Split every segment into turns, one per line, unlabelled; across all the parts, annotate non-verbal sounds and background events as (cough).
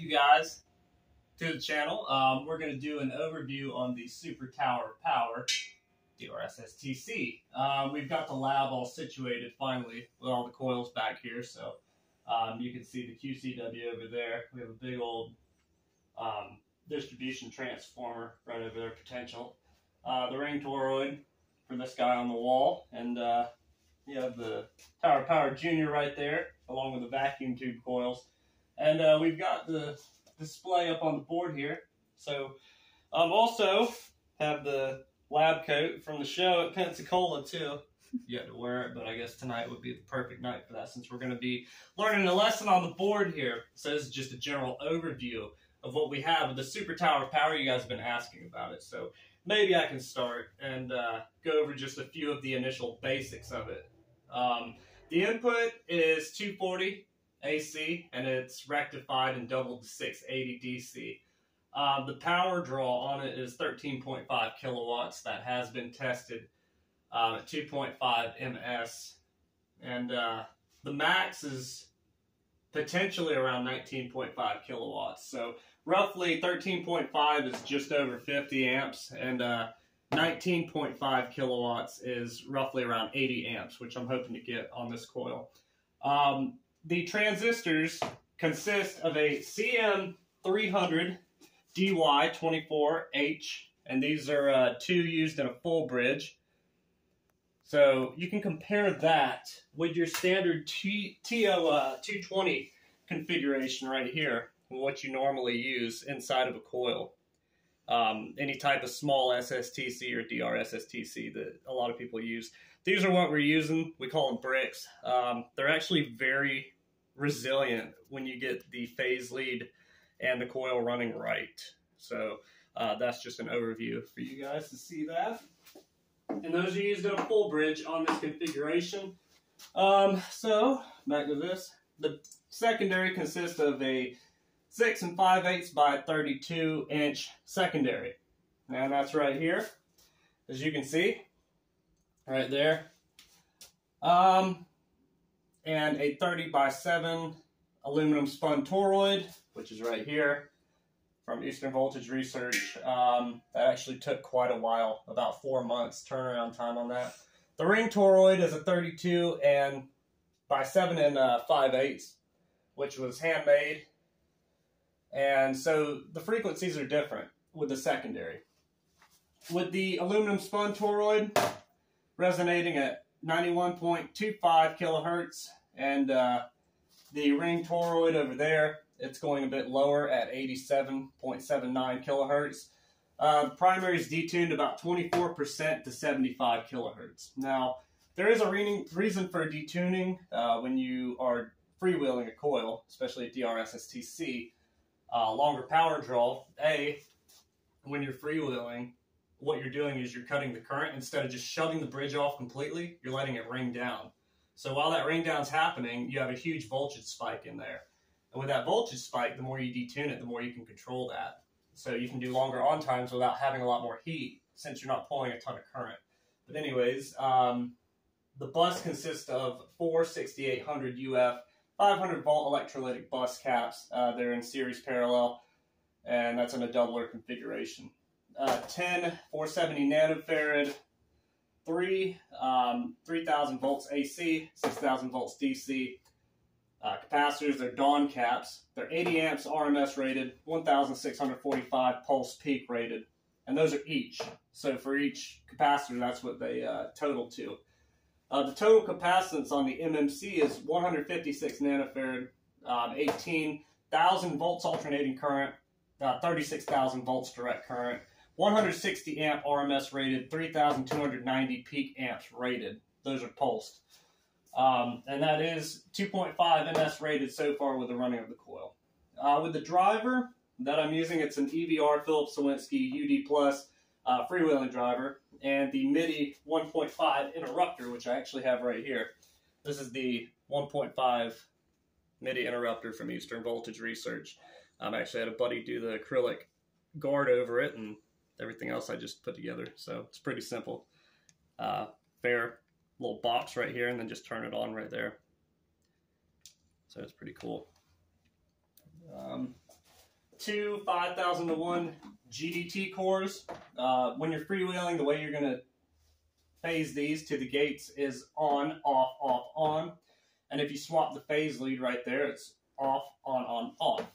you guys to the channel. Um, we're going to do an overview on the Super Tower Power DRSSTC. Um, we've got the lab all situated finally with all the coils back here, so um, you can see the QCW over there. We have a big old um, distribution transformer right over there, potential. Uh, the ring toroid for this guy on the wall, and uh, you have the Tower Power Junior right there, along with the vacuum tube coils. And uh, we've got the display up on the board here. So um, also have the lab coat from the show at Pensacola too. You had to wear it, but I guess tonight would be the perfect night for that since we're going to be learning a lesson on the board here. So this is just a general overview of what we have with the Super Tower of Power. You guys have been asking about it, so maybe I can start and uh, go over just a few of the initial basics of it. Um, the input is 240 AC and it's rectified and doubled to 680 DC. Uh, the power draw on it is 13.5 kilowatts. That has been tested uh, at 2.5 ms. And uh, the max is potentially around 19.5 kilowatts. So roughly 13.5 is just over 50 amps. And uh, 19.5 kilowatts is roughly around 80 amps, which I'm hoping to get on this coil. Um, the transistors consist of a CM300 DY24H, and these are uh, two used in a full bridge. So you can compare that with your standard TO220 uh, configuration right here, what you normally use inside of a coil um, any type of small SSTC or DRSSTC that a lot of people use. These are what we're using. We call them bricks. Um, they're actually very resilient when you get the phase lead and the coil running right. So uh, that's just an overview for you guys to see that. And those are used in a full bridge on this configuration. Um, so back to this. The secondary consists of a 6 and 5 eighths by 32 inch secondary. And that's right here, as you can see, right there. Um, and a 30 by 7 aluminum spun toroid, which is right here from Eastern Voltage Research. Um, that actually took quite a while, about four months turnaround time on that. The ring toroid is a 32 and by 7 and uh, 5 eighths, which was handmade and so the frequencies are different with the secondary. With the aluminum spun toroid resonating at 91.25 kilohertz, and uh, the ring toroid over there, it's going a bit lower at 87.79 kilohertz. Uh, the primary is detuned about 24% to 75 kilohertz. Now, there is a re reason for detuning uh, when you are freewheeling a coil, especially a DRSSTC uh, longer power draw, A, when you're freewheeling, what you're doing is you're cutting the current instead of just shutting the bridge off completely, you're letting it ring down. So while that ring down's happening, you have a huge voltage spike in there. And with that voltage spike, the more you detune it, the more you can control that. So you can do longer on times without having a lot more heat since you're not pulling a ton of current. But anyways, um, the bus consists of four 6800 UF 500 volt electrolytic bus caps. Uh, they're in series parallel, and that's in a doubler configuration. Uh, 10 470 nanofarad, 3 um, 3000 volts AC, 6000 volts DC. Uh, capacitors, they're Dawn caps. They're 80 amps RMS rated, 1645 pulse peak rated, and those are each. So for each capacitor, that's what they uh, total to. Uh, the total capacitance on the MMC is 156 nanofarad, um, 18,000 volts alternating current, uh, 36,000 volts direct current, 160 amp RMS rated, 3,290 peak amps rated. Those are pulsed. Um, and that is 2.5 ms rated so far with the running of the coil. Uh, with the driver that I'm using, it's an EVR Philips Slawinski UD Plus uh, freewheeling driver and the MIDI 1.5 interrupter, which I actually have right here. This is the 1.5 MIDI interrupter from Eastern Voltage Research. Um, I actually had a buddy do the acrylic guard over it, and everything else I just put together. So it's pretty simple. Uh, fair little box right here, and then just turn it on right there. So it's pretty cool. Um, two 5000 to 1 GDT cores. Uh, when you're freewheeling, the way you're going to phase these to the gates is on, off, off, on. And if you swap the phase lead right there, it's off, on, on, off.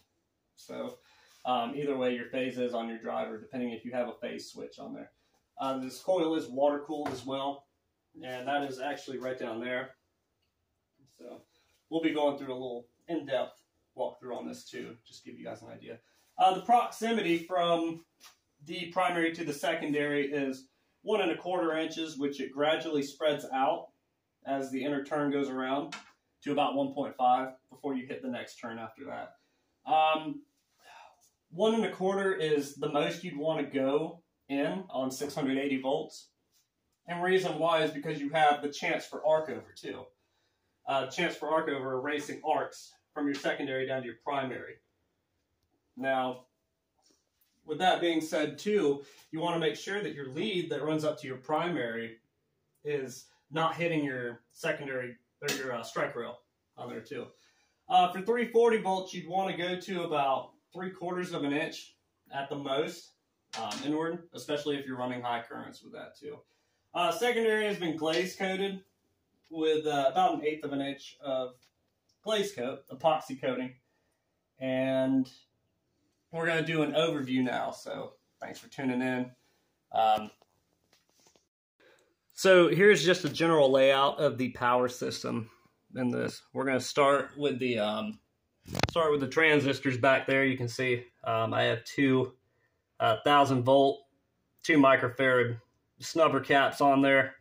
So um, either way your phase is on your driver, depending if you have a phase switch on there. Uh, this coil is water cooled as well, and that is actually right down there. So we'll be going through a little in-depth walkthrough on this too, just give you guys an idea. Uh, the proximity from the primary to the secondary is one and a quarter inches, which it gradually spreads out as the inner turn goes around to about 1.5 before you hit the next turn after that. Um, one and a quarter is the most you'd want to go in on 680 volts. And reason why is because you have the chance for arc over too. Uh, chance for arc over erasing arcs from your secondary down to your primary. Now, with that being said too, you want to make sure that your lead that runs up to your primary is not hitting your secondary or your uh, strike rail on there too. Uh, for 340 volts, you'd want to go to about three quarters of an inch at the most um, inward, especially if you're running high currents with that too. Uh, secondary has been glaze coated with uh, about an eighth of an inch of glaze coat, epoxy coating. And we're going to do an overview now, so thanks for tuning in. Um, so here's just a general layout of the power system in this. We're going to start with the um, start with the transistors back there. You can see um, I have two uh, thousand volt, two microfarad snubber caps on there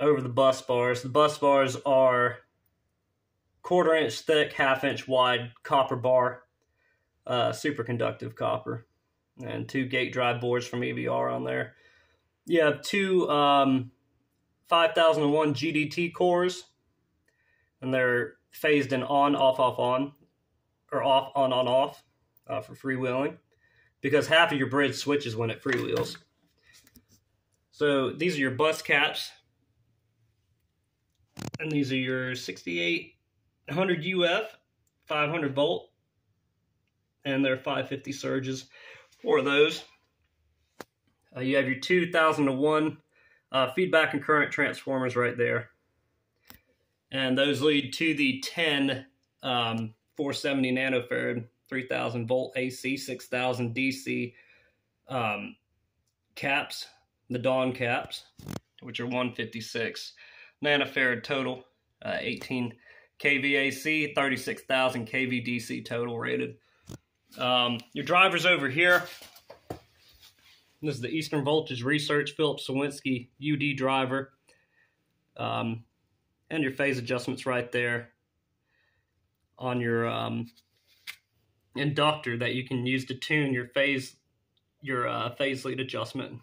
over the bus bars. The bus bars are quarter inch thick, half inch wide copper bar, uh, superconductive copper, and two gate drive boards from EVR on there. You have two um, 5001 GDT cores, and they're phased in on, off, off, on, or off, on, on, off uh, for freewheeling, because half of your bridge switches when it freewheels. So these are your bus caps, and these are your 6800 UF, 500 volt, and they're 550 surges for those. Uh, you have your 2000 to 1 uh, feedback and current transformers right there. And those lead to the 10 um, 470 nanofarad, 3000 volt AC, 6000 DC um, caps, the Dawn caps, which are 156 nanofarad total, uh, 18 kVAC, 36,000 kVDC total rated. Um, your driver's over here. This is the Eastern Voltage Research Phillips Slawinski UD driver. Um, and your phase adjustments right there on your um, inductor that you can use to tune your phase your uh, phase lead adjustment.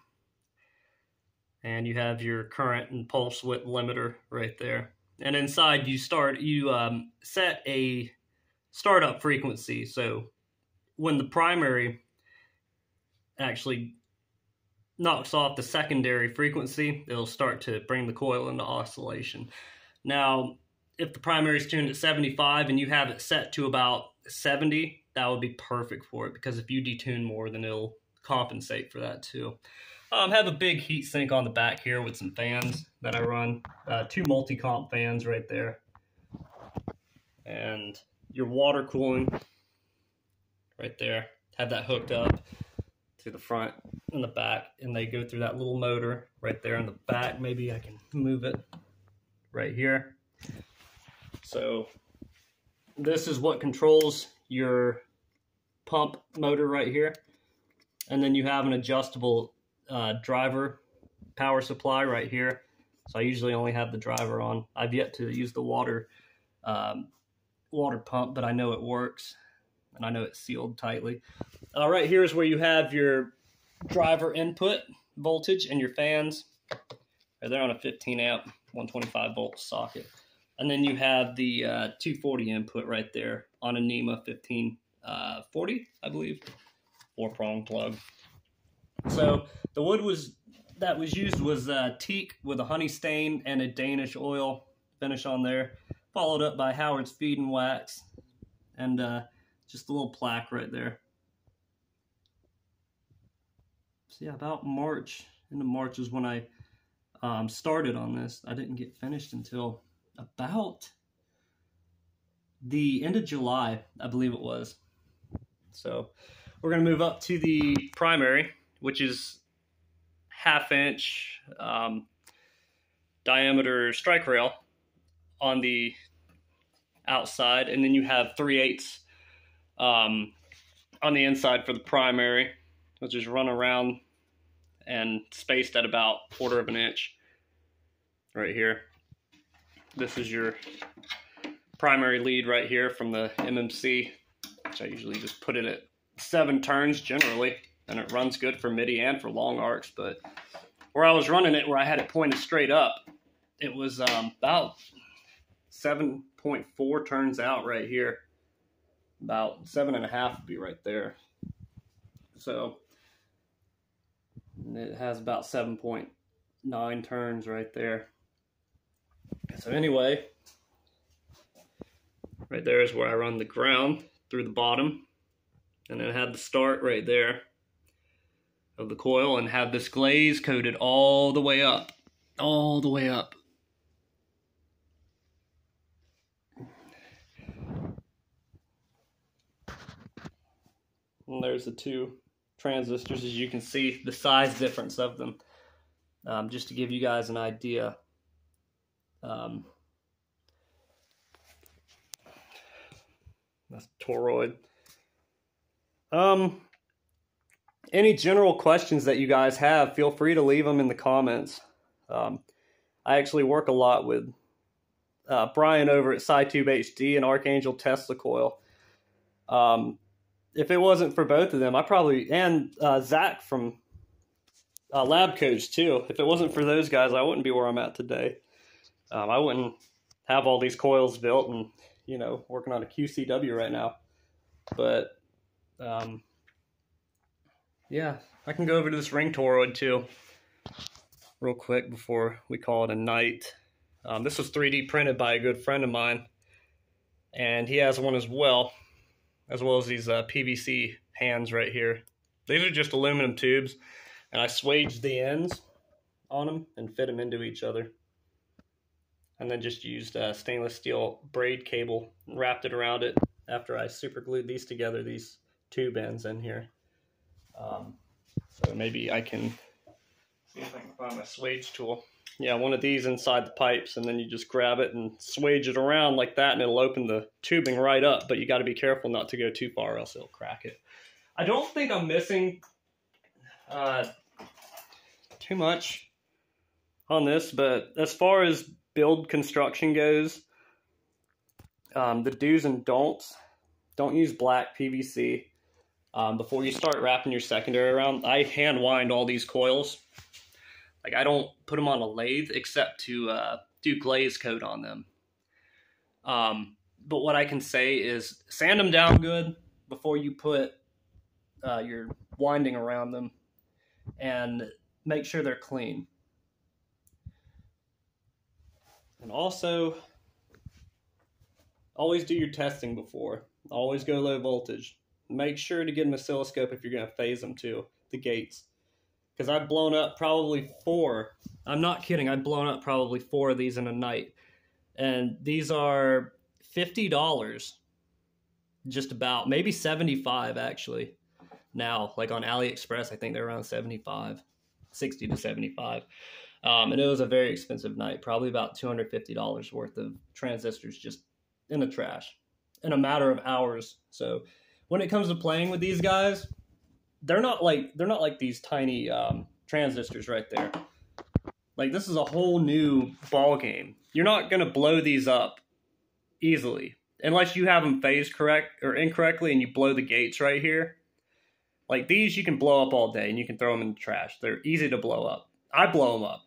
And you have your current and pulse width limiter right there. And inside you start you um, set a startup frequency. So when the primary actually knocks off the secondary frequency, it'll start to bring the coil into oscillation. Now, if the primary is tuned at 75 and you have it set to about 70, that would be perfect for it because if you detune more, then it'll compensate for that too. Um, have a big heat sink on the back here with some fans that I run. Uh, two multi-comp fans right there. And your water cooling right there. Have that hooked up to the front and the back and they go through that little motor right there in the back. Maybe I can move it right here. So this is what controls your pump motor right here. And then you have an adjustable uh, driver power supply right here. So I usually only have the driver on. I've yet to use the water um, water pump, but I know it works and I know it's sealed tightly. Uh, right here is where you have your driver input voltage and your fans. They're on a 15 amp, 125 volt socket. And then you have the uh, 240 input right there on a NEMA 1540, uh, I believe, four prong plug. So the wood was that was used was uh, teak with a honey stain and a Danish oil finish on there, followed up by Howard's feed and wax. And uh, Just a little plaque right there. So yeah, about March, into March is when I um, started on this. I didn't get finished until about the end of July, I believe it was. So we're going to move up to the primary, which is half inch um, diameter strike rail on the outside, and then you have 3 eighths um, on the inside for the primary, which is run around and spaced at about quarter of an inch right here. This is your primary lead right here from the MMC, which I usually just put it at seven turns generally, and it runs good for MIDI and for long arcs, but where I was running it, where I had it pointed straight up, it was um, about 7.4 turns out right here. About seven and a half would be right there. So it has about 7.9 turns right there. So anyway, right there is where I run the ground through the bottom. And then had the start right there of the coil and have this glaze coated all the way up. All the way up. And there's the two transistors, as you can see, the size difference of them. Um, just to give you guys an idea. Um, that's toroid. Um, any general questions that you guys have, feel free to leave them in the comments. Um, I actually work a lot with uh, Brian over at SciTube HD and Archangel Tesla Coil. Um, if it wasn't for both of them, I probably and uh, Zach from uh, Lab Coach too. If it wasn't for those guys, I wouldn't be where I'm at today. Um, I wouldn't have all these coils built and you know working on a QCW right now. But um, yeah, I can go over to this ring toroid too, real quick before we call it a night. Um, this was 3D printed by a good friend of mine, and he has one as well as well as these uh, PVC hands right here. These are just aluminum tubes, and I swaged the ends on them and fit them into each other. And then just used uh, stainless steel braid cable wrapped it around it after I super glued these together, these tube ends in here. Um, so maybe I can see if I can find my swage tool yeah, one of these inside the pipes, and then you just grab it and swage it around like that, and it'll open the tubing right up. But you got to be careful not to go too far, else it'll crack it. I don't think I'm missing uh, too much on this, but as far as build construction goes, um, the do's and don'ts, don't use black PVC. Um, before you start wrapping your secondary around, I hand wind all these coils like I don't put them on a lathe except to uh, do glaze coat on them. Um, but what I can say is sand them down good before you put uh, your winding around them and make sure they're clean. And also, always do your testing before. Always go low voltage. Make sure to get an oscilloscope if you're going to phase them to the gates because I've blown up probably four. I'm not kidding. I've blown up probably four of these in a night, and these are fifty dollars, just about maybe seventy five actually. Now, like on AliExpress, I think they're around 75, 60 to 75. Um, and it was a very expensive night, probably about $250 worth of transistors just in the trash in a matter of hours. So when it comes to playing with these guys, they're not like they're not like these tiny um, transistors right there. Like this is a whole new ball game. You're not gonna blow these up easily unless you have them phased correct or incorrectly and you blow the gates right here. Like these, you can blow up all day and you can throw them in the trash. They're easy to blow up. I blow them up,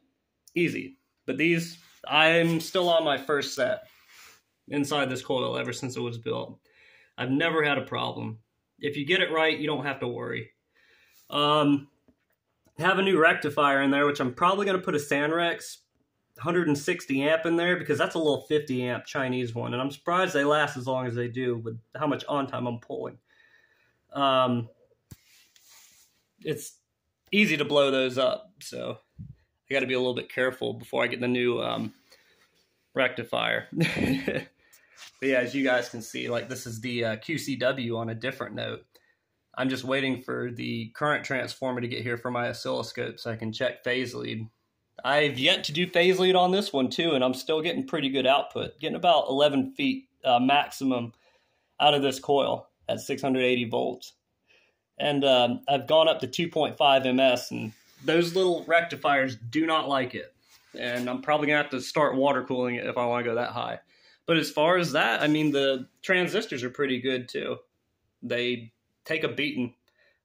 easy. But these, I'm still on my first set inside this coil ever since it was built. I've never had a problem. If you get it right, you don't have to worry. Um, have a new rectifier in there, which I'm probably going to put a Sanrex 160 amp in there because that's a little 50 amp Chinese one, and I'm surprised they last as long as they do with how much on time I'm pulling. Um, it's easy to blow those up, so I got to be a little bit careful before I get the new um, rectifier. (laughs) but yeah, as you guys can see, like this is the uh, QCW on a different note. I'm just waiting for the current transformer to get here for my oscilloscope so I can check phase lead. I've yet to do phase lead on this one too, and I'm still getting pretty good output, getting about 11 feet uh, maximum out of this coil at 680 volts. And um, I've gone up to 2.5 ms, and those little rectifiers do not like it. And I'm probably gonna have to start water cooling it if I want to go that high. But as far as that, I mean, the transistors are pretty good too. They take a beating.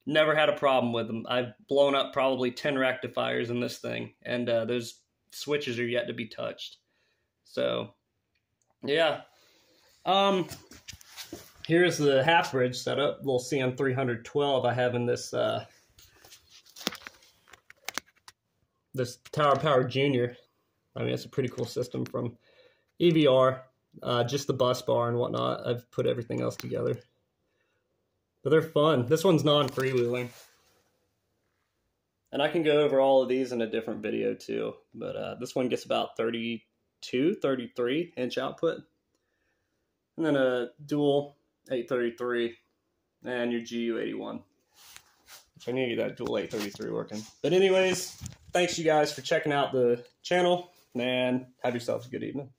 Never had a problem with them. I've blown up probably 10 rectifiers in this thing, and uh, those switches are yet to be touched. So, yeah. Um, here's the half bridge setup, little CM312 I have in this uh, this Tower Power Junior. I mean, it's a pretty cool system from EVR. Uh, just the bus bar and whatnot. I've put everything else together. But they're fun. This one's non-freewheeling. And I can go over all of these in a different video too. But uh, this one gets about 32, 33 inch output. And then a dual 833 and your GU81. I need to get that dual 833 working. But anyways, thanks you guys for checking out the channel and have yourselves a good evening.